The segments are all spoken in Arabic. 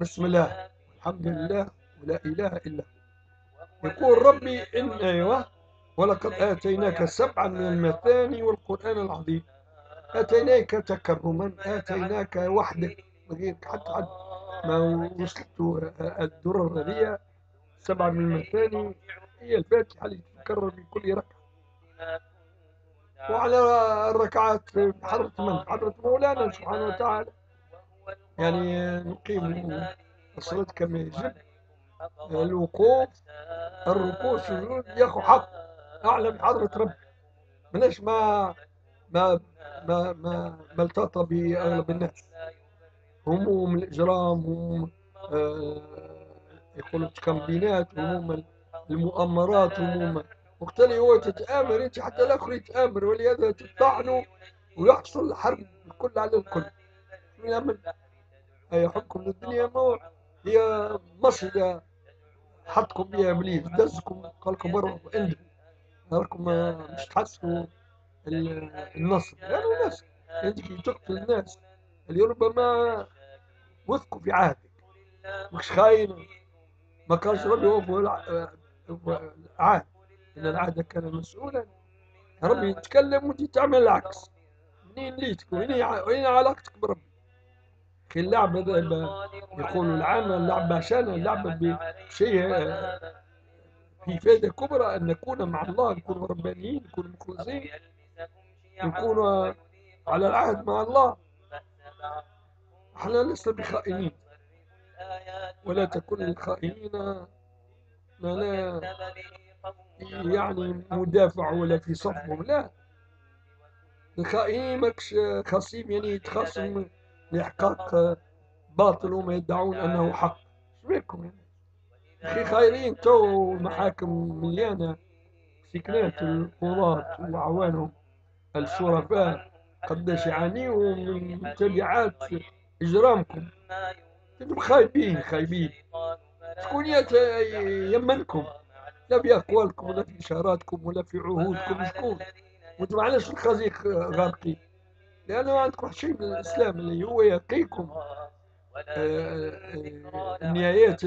بسم الله. الحمد لله. ولا إله إلا هو يقول ربي إن أيوه ولقد آتيناك سبعا من المثاني والقرآن العظيم. آتيناك تكرما. آتيناك وحدك غيرك حتى حد ما وصلت الدرر هذه سبعة من المثاني هي الفاتحة اللي تتكرر في كل ركعة. وعلى الركعات. حضرة من؟ حضرة مولانا سبحانه وتعالى. يعني نقيم الصلاة كما يجب. الوقوف الركوع السجود ياخذ حق أعلى من حضرة ربي. ملاش ما ما ما ما التقى بأغلب الناس. هموم الإجرام هموم آه يقولوا التكمبينات هموم المؤامرات هموم وقت اللي هو تتآمر أنت حتى الآخر يتآمر ولهذا تطعنوا ويحصل الحرب الكل على الكل. من أي حكم الدنيا ما هي مصيدة حطكم بها ابليس دزكم قالكم برا عندكم راكم مش تحسوا النصر. يعني الناس أنت كي تقتل الناس اللي ربما وثقوا في عهدك. مش خاين ما كانش ربي هو العهد. إن العهد كان مسؤولا. ربي يتكلم وانت تعمل العكس. منين ليتك؟ وين علاقتك بربي؟ في اللعبة يقولوا العامة اللعبة عشان اللعبة بشيء في فائدة كبرى أن نكون مع الله نكون ربانيين نكون مخلصين. نكون على العهد مع الله. إحنا لسنا بخائنين. ولا تكن الخائنين لا يعني مدافع ولا في صفهم. لا. الخائنين ماكش خصيم يعني يتخاصم لإحقاق باطل وما يدعون أنه حق. شبيكم يعني؟ أخي خايرين تو المحاكم مليانة. سكنات القضاة وأعوانهم. الشرفاء قداش يعانيوا من تبعات إجرامكم. أنتم خايبين خايبين. شكون يمنكم؟ لا في أقوالكم ولا في إشاراتكم ولا في عهودكم. شكون؟ وأنتم علاش الخزيق غارقين؟ لأنه عندكم شيء من الإسلام اللي هو يقيكم النهايات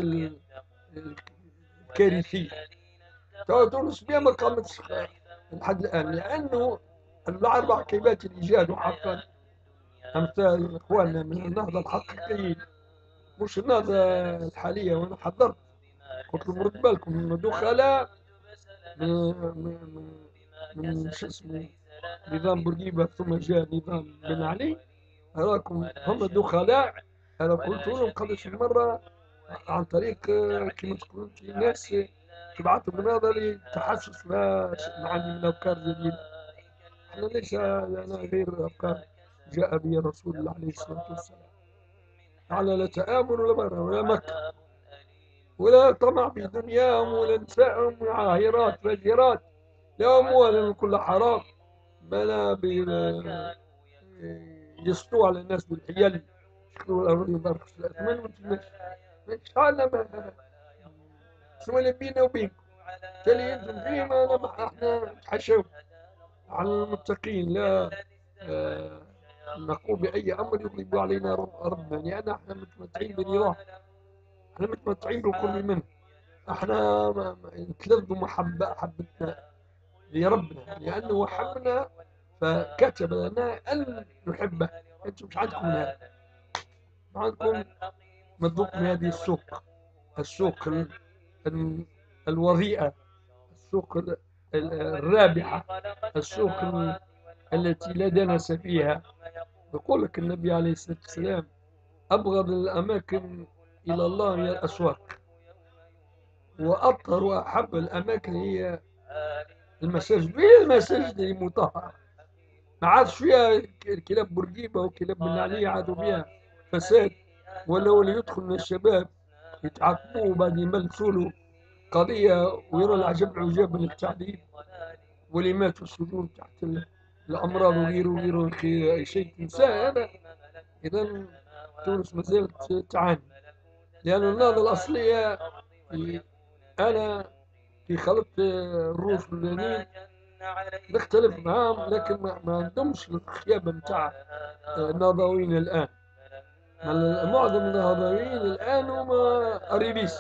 الكارثية. تونس بها ما قامتش لحد الآن. لأنه الأربع كلمات اللي جادوا حقا. أمثال إخواننا من النهضة الحقيقيين مش النهضة الحالية وأنا حضرت قلت لهم رد بالكم دخلاء من من من شو اسمه؟ نظام بورقيبة ثم جاء نظام بن علي أراكم هم دخلاء أنا قلت لهم قبل مرة عن طريق كما تقولون في ناس تبعثوا مناضلة لتحسس ما عندي من أفكار جديدة. إحنا ليس لنا غير أفكار. جاء بها رسول الله عليه الصلاة والسلام. على لا تآمن ولا مرة ولا مكة ولا طمع في دنياهم ولا نسائهم عاهرات فاجرات لا أموال كل حرام. بلا يسطوا على الناس بالحيل. يشكروا الأرض يبارك في الأثمان وانت إن شاء الله ما شو اللي بينا وبينكم؟ تالي أنتم فيه ما إحنا نتحشوا على المتقين. لا آه نقوم بأي أمر يغلب علينا ربنا. لأن إحنا متمتعين برضاه إحنا متمتعين بالقرب منه. إحنا نتلذ محبة حبتنا. لربنا لأنه حبنا فكتب لنا أن نحبه. أنتم مش عندكم هذا. عندكم مذوق من هذه السوق. السوق الوضيئة السوق الرابحة. السوق التي لا دنس فيها. يقول لك النبي عليه الصلاة والسلام أبغض الأماكن إلى الله هي الأسواق. وأطهر وأحب الأماكن هي المساجد وهي المساجد المطهرة ما عادش فيها كلاب بورقيبة وكلاب من علي عادوا فيها فساد. ولا ولا يدخل الشباب. يتعاقبوه وبعد يملسوا له قضية ويرى العجب عجاب من التعذيب واللي مات في السجون تحت الأمراض وغيره وغيره. شيء تنساه هذا إذا تونس ما زالت تعاني. لأن النهضة الأصلية أنا في خلطت الروس واللينين نختلف معاهم لكن ما, ما عندهمش الخيابة نتاع النهضويين الآن. ما معظم النهضويين الآن هم أريبيس.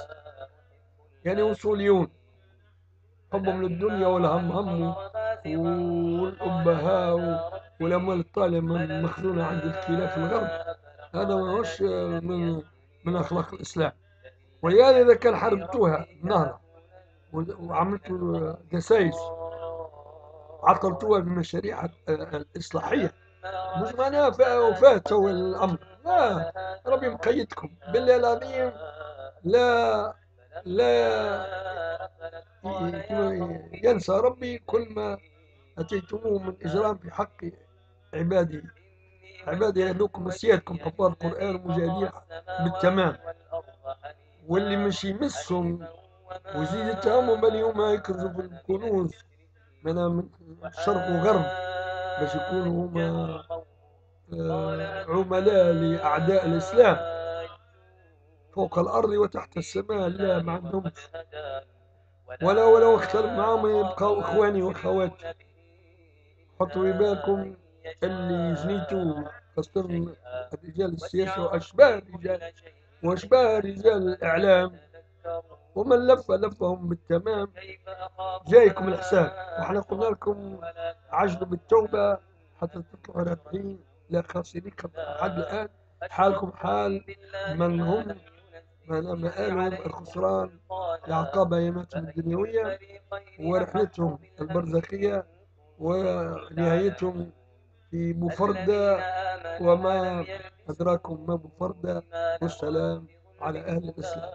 يعني وصوليون حبهم للدنيا والهم هم والأبهاء والأموال الطالبة مخزونة عند الكلاب في الغرب. هذا ما هوش من من أخلاق الإسلام. ولهذا إذا كان حربتوها النهضة وعملتوا دسايس عطلتوها بمشاريع الإصلاحية. مش معناها وفات هو الأمر. لا ربي مقيدكم. بالله العظيم لا لا ينسى ربي كل ما أتيتموه من إجرام في حق عبادي. عبادي هذوكم سيادكم حفاظ القرآن ومجاهدين بالتمام. واللي مش يمسهم وزيد التهمهم اليوم يكنزوا في الكنوز. من شرق وغرب. باش يكونوا هما آه، عملاء لأعداء الإسلام. فوق الأرض وتحت السماء لا ما عندهمش. ولا ولو اختلف معاهم يبقوا إخواني وأخواتي حطوا في بالكم اللي زنيتوا خاصة رجال السياسة وأشباه الرجال وأشباه رجال الإعلام. ومن لف لفهم بالتمام. جايكم الحساب وإحنا قلنا لكم عجلوا بالتوبة حتى تطلعوا رابحين لا خاسرين حد الآن. حالكم حال من هم مآلهم الخسران. لعقاب أياماتهم الدنيوية ورحلتهم البرزخية ونهايتهم في مفردة وما أدراكم ما مفردة والسلام على أهل الإسلام.